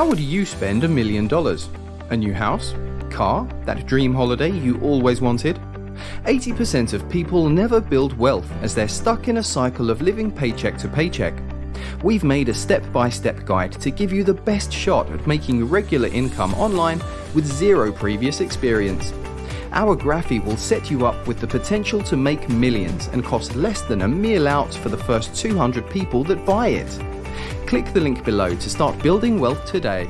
would you spend a million dollars? A new house? Car? That dream holiday you always wanted? 80% of people never build wealth as they're stuck in a cycle of living paycheck to paycheck. We've made a step by step guide to give you the best shot at making regular income online with zero previous experience. Our Graphy will set you up with the potential to make millions and cost less than a meal out for the first 200 people that buy it. Click the link below to start building wealth today.